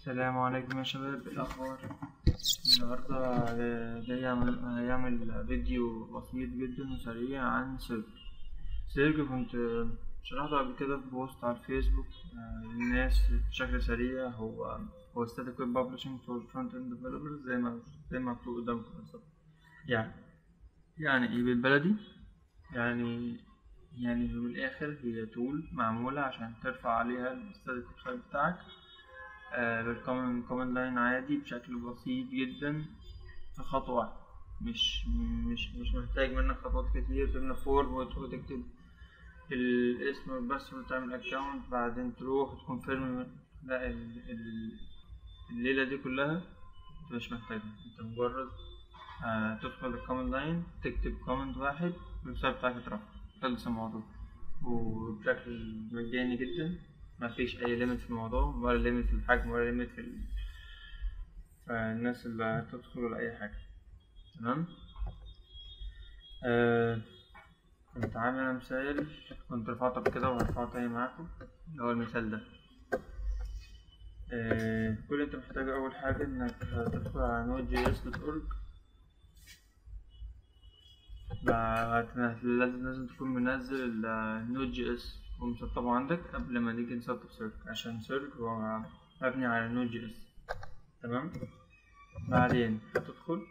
السلام عليكم يا شباب. إيه الأخبار؟ النهاردة جاي هيعمل فيديو بسيط جدا وسريع عن Surge Surge كنت شرحته قبل كده في post على الفيسبوك. للناس بشكل سريع هو هو static web publishing for front end developers زي ما زي ما مكتوب قدامكم بالظبط. يعني يعني إيه بالبلدي؟ يعني يعني من الآخر هي tool معمولة عشان ترفع عليها ال static website بتاعك. بال command command line عادي بشكل بسيط جدا. في خطوة. واحدة مش مش مش محتاج منك خطوات كتير. تملى form وتكتب الاسم وال password وتعمل account بعدين تروح وت confirm لا ال- ال- الليلة دي كلها. انت مش محتاجها. انت مجرد آه تدخل ال command line تكتب command واحد ال website بتاعك اترفع. خلص الموضوع. وبشكل مجاني جدا. مفيش أي limit في الموضوع ولا limit في الحجم ولا limit في ال- في الناس اللي هتدخل ولا أي حاجة. تمام؟ آه كنت عامل مثال. كنت رفعته قبل كده وهرفعه تاني معاكم اللي هو المثال ده. آه كل اللي انت محتاجه أول حاجة إنك تدخل على Node JS dot لازم لازم تكون منزل ال Node JS ومسطبه عندك قبل ما نيجي نسطب Surge عشان Surge هو مبني على Node JS تمام؟ بعدين هتدخل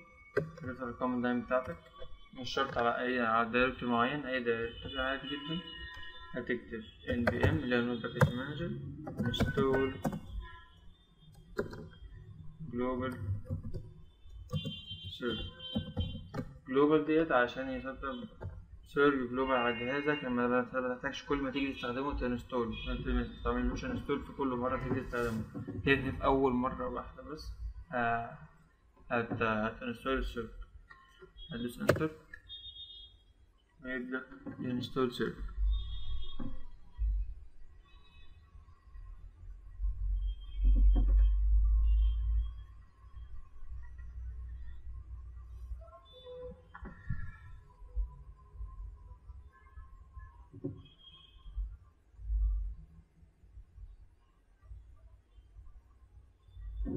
تدخل ال command line بتاعتك مش شرط على أي على directory معين أي directory عادي جدا. هتكتب npm اللي هو Node Package Manager install global Surge global ديت عشان يسطب Surge global على جهازك لما ما تحتاجش كل ما تيجي تستخدمه ت install. ما تعملوش install في كل مرة تيجي تستخدمه. دي في أول مرة واحدة بس. آه، هت هت install ال Surge هتدوس enter ويبدأ ي install Surge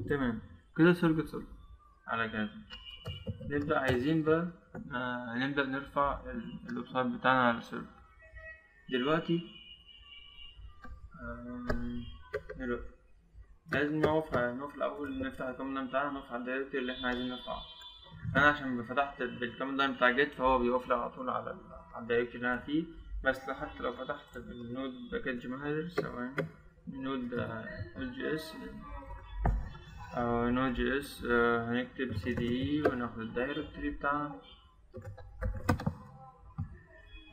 تمام. كده سيرج اتصل على جهازنا نبدأ عايزين بقى آه نبدأ نرفع ال- ال website بتاعنا على ال server. دلوقتي دلوقتي لازم نقف نقف الأول نفتح ال command بتاعنا نقف على ال directory اللي إحنا عايزين نرفعه. أنا عشان فتحت بال command بتاع Git فهو بيقف لي على طول على ال- على ال directory اللي أنا فيه. بس حتى لو فتحت بال Node Package Manager ثواني. Node Node JS أو Node JS آه، هنكتب سي دي وناخد ال directory بتاعنا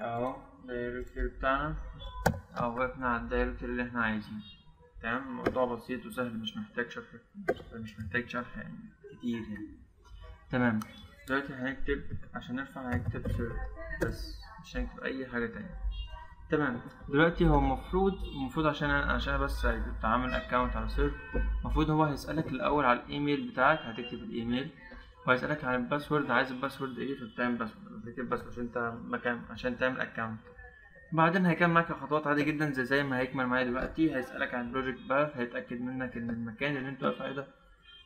أهو ال directory بتاعنا أهو وقفنا على ال directory اللي إحنا عايزينه تمام؟ الموضوع بسيط وسهل مش محتاج شرح مش محتاج شرح يعني كتير يعني. تمام. دلوقتي هنكتب عشان نرفع هنكتب surge بس مش هنكتب أي حاجة تانية. تمام. دلوقتي هو المفروض المفروض عشان أنا عشان بس كنت عامل account على Surge المفروض هو هيسألك الأول على الإيميل بتاعك هتكتب الإيميل. وهيسألك عن ال password عايز ال password إيه؟ فبتعمل password بتكتب password عشان أنت مكان عشان تعمل account بعدين هيكمل معاك الخطوات عادي جدا زي زي ما هيكمل معايا دلوقتي. هيسألك عن ال project path هيتأكد منك إن المكان اللي أنت واقف عليه ده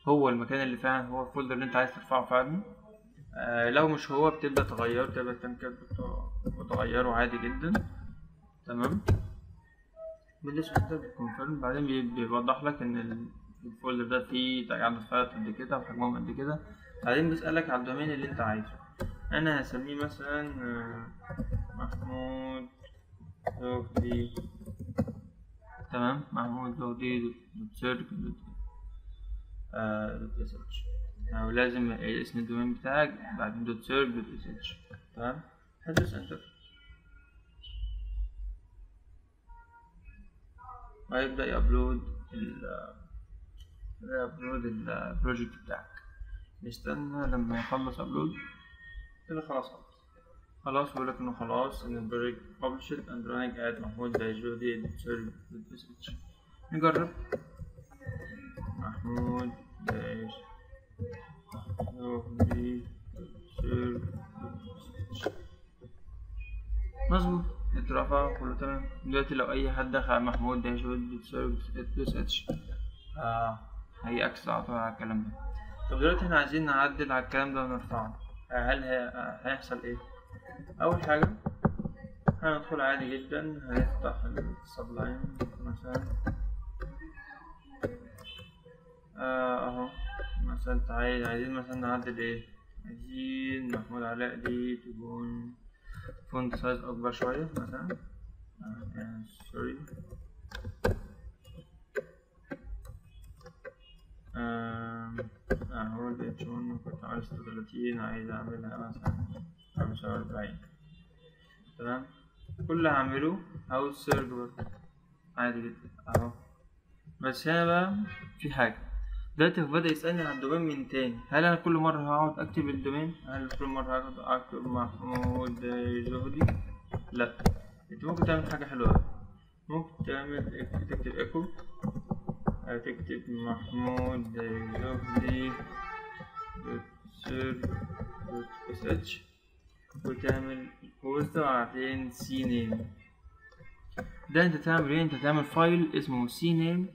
هو المكان اللي فعلا هو ال folder اللي أنت عايز ترفعه فعلا. آه لو مش هو بتبدأ تغيره كده وت- وتغيره عادي جدا. تمام؟ بتدوس enter بت confirm بعدين بي- بيوضح لك إن ال- ال folder ده فيه عدد file ات قد كده وحجمهم قد كده. بعدين بيسألك على ال domain اللي أنت عايزه. أنا هسميه مثلا آه، محمود زهدي تمام؟ محمود زهدي dot surge dot اس اتش أو لازم اسم ال domain بتاعك بعدين dot surge dot sh تمام؟ هتدوس enter وهيبدأ ي upload ال ي upload ال project بتاعك. نستنى لما يخلص upload كده خلاص خلاص. بيقول لك إنه خلاص ان ال project published and running at محمود زهدي نجرب. محمود زهدي مظبوط. اترفع كله تمام دلوقتي لو أي حد دخل على محمود dash dot sh آه هي access على طول على الكلام ده. طب دلوقتي إحنا عايزين نعدل على الكلام ده ونرفعه. هل هي- هيحصل إيه؟ أول حاجة هندخل عادي جدا. هنفتح ال Sublime مثلا. آه، أهو. مثلا تعالى عايزين مثلا نعدل إيه؟ عايزين محمود علاء دي تكون font size أكبر شوية. مثلا. sorry ال H 1 كنت عايز 36 عايز اعملها مثلا خمسة وأربعين تمام؟ كل اللي هعمله هاوس surge عادي جدا. أهو. بس هنا بقى في حاجة. دلوقتي هو بدأ يسألني عن ال domain من تاني. هل أنا كل مرة هقعد أكتب ال domain؟ هل كل مرة هقعد أكتب محمود زهدي؟ لأ. أنت ممكن تعمل حاجة حلوة ممكن تعمل تكتب إيكو هتكتب محمود زهدي dot surge dot sh وتعمل post وبعدين CNAME. ده أنت تعمل إيه؟ أنت تعمل file اسمه CNAME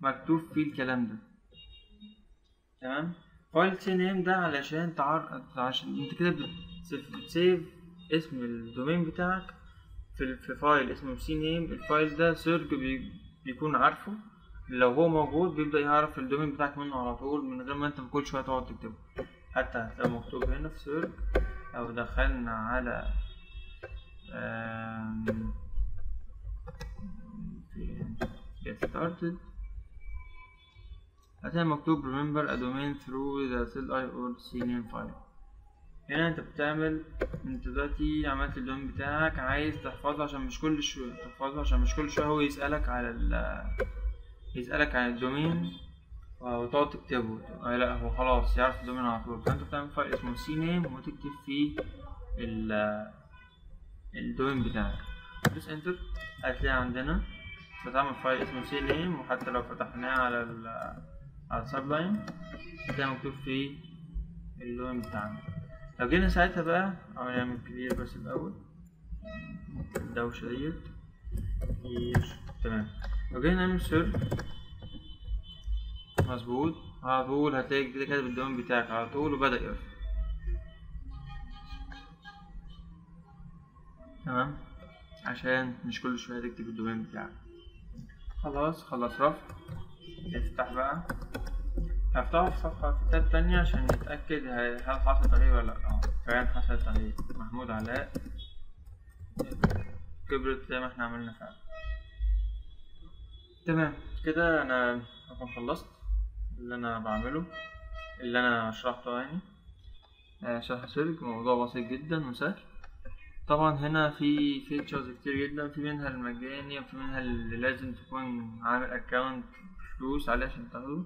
مكتوب فيه الكلام ده. تمام؟ file CNAME ده علشان تعر... عشان أنت كده بتسيف اسم ال domain بتاعك في في file اسمه CNAME ال file ده surge بي... بيكون عارفه. لو هو موجود بيبدأ يعرف ال domain بتاعك منه على طول من غير ما أنت كل شوية تقعد تكتبه. حتى هتلاقي مكتوب هنا في surge لو دخلنا على get started. هتلاقي مكتوب remember a domain through the CLI or CNAME file. هنا انت بتعمل انت دلوقتي عملت ال domain بتاعك عايز تحفظه عشان مش كل شوية تحفظه عشان مش كل شوية هو يسألك على ال يسألك عن ال domain وتقعد تكتبه. آه لا هو خلاص يعرف ال domain على طول. فانت بتعمل file اسمه CNAME وتكتب فيه ال ال domain بتاعك. تدوس enter هتلاقي عندنا. بتعمل file اسمه CNAME وحتى لو فتحناه على ال على ال Sublime هتلاقي مكتوب فيه اللون بتاعنا لو جينا ساعتها بقى أو نعمل clear بس الأول الدوشة ديت تمام لو جينا نعمل surge مظبوط على طول هتلاقي كده كاتب ال domain بتاعك على طول وبدأ يرفع تمام عشان مش كل شوية تكتب ال domain بتاعك خلاص خلص رفع افتح بقى. هفتحه في صفحة في tab تانية عشان نتأكد هل حصل تغيير ولا لأ. آه فعلا حصل تغيير. محمود علاء. كبرت زي ما إحنا عملنا فعلا. تمام. كده أنا أكون خلصت اللي أنا بعمله اللي أنا شرحته يعني. آه، شرح surge. موضوع بسيط جدا وسهل. طبعا هنا في features كتير جدا في منها المجاني وفي منها اللي لازم تكون عامل account فلوس عليه عشان تاخده.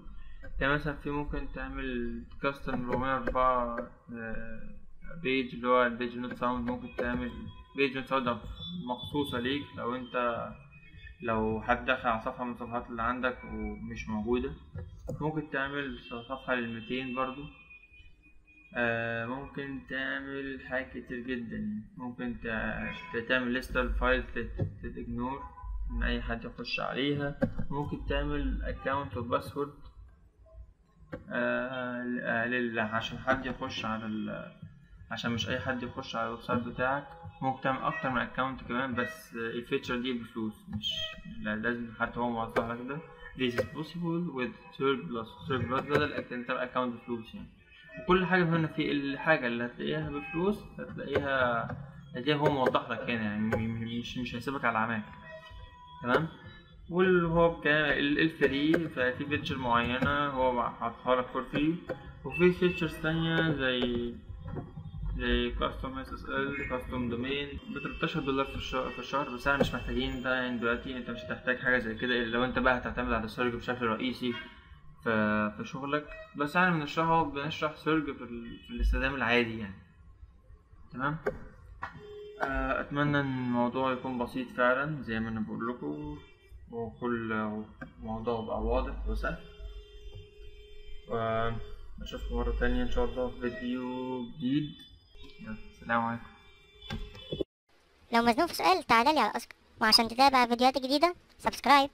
يعني مثلا في ممكن تعمل custom 404 page اللي هو ال page not found ممكن تعمل page not found مخصوصة ليك لو انت لو حد دخل على صفحة من الصفحات اللي عندك ومش موجودة. ممكن تعمل صفحة للميتين برضو. آه ممكن تعمل حاجات كتير جدا. ممكن تع- تعمل لستة ال file تتجنور إن أي حد يخش عليها. ممكن تعمل account و password آه لل- عشان حد يخش على ال عشان مش أي حد يخش على ال website بتاعك. ممكن تعمل أكتر من account كمان بس ال feature دي بفلوس. مش لا لازم حتى هو موضح لك ده this is possible with surge plus surge plus ده انت account بفلوس يعني. وكل حاجة هنا في الحاجة اللي هتلاقيها بفلوس هتلاقيها هتلاقيها هو موضح لك هنا يعني مش مش هيسيبك على عماك تمام؟ واللي هو بكام ال- ال free ففي feature معينة هو حاطها لك for free وفي features تانية زي زي custom SSL custom domain ب 13 دولار في الشهر في الشهر بس إحنا مش محتاجين ده يعني دلوقتي. انت مش هتحتاج حاجة زي كده. إلا لو انت بقى هتعتمد على ال surge بشكل رئيسي في في شغلك. بس إحنا بنشرحه بنشرح surge في, ال... في الاستخدام العادي يعني. تمام؟ أتمنى إن الموضوع يكون بسيط فعلا زي ما أنا بقول لكم وكل موضوع بقى واضح وسهل. وأشوفكم مرة تانية إن شاء الله في فيديو جديد. يلا سلام عليكم. لو مزنوق في سؤال تعالى لي على أسك وعشان تتابع فيديوهات جديدة سبسكرايب.